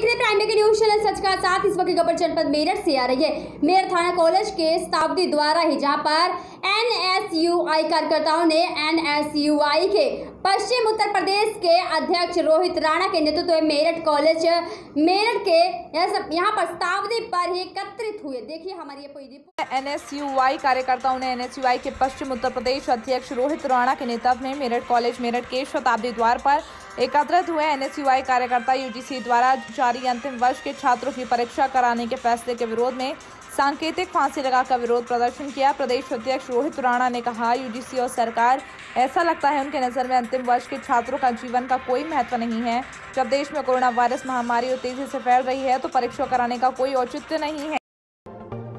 देख रहे हैं प्राइम के न्यूज़ चैनल सच का साथ इस वक्त खबर जनपद मेरठ से आ रही है। मेरठ थाना कॉलेज के शताब्दी द्वारा ही जहाँ पर एनएसयूआई कार्यकर्ताओं ने एनएसयूआई के पश्चिम उत्तर प्रदेश के अध्यक्ष रोहित राणा के नेतृत्व में मेरठ कॉलेज, मेरठ के यहाँ पर शताब्दी पर ही हुए। देखिए हमारी ये पूरी रिपोर्ट। एनएसयूआई कार्यकर्ताओं ने एन एस यू एनएसयूआई के पश्चिम उत्तर प्रदेश अध्यक्ष रोहित राणा के नेतृत्व में मेरठ कॉलेज मेरठ के शताब्दी द्वार पर एकत्रित हुए एनएसयूआई कार्यकर्ता यूजीसी द्वारा जारी अंतिम वर्ष के छात्रों की परीक्षा कराने के फैसले के विरोध में सांकेतिक फांसी लगाकर विरोध प्रदर्शन किया। प्रदेश अध्यक्ष रोहित राणा ने कहा, यूजीसी और सरकार, ऐसा लगता है उनके नज़र में अंतिम वर्ष के छात्रों का जीवन का कोई महत्व नहीं है। जब देश में कोरोना वायरस महामारी और तेज़ी से फैल रही है तो परीक्षा कराने का कोई औचित्य नहीं है।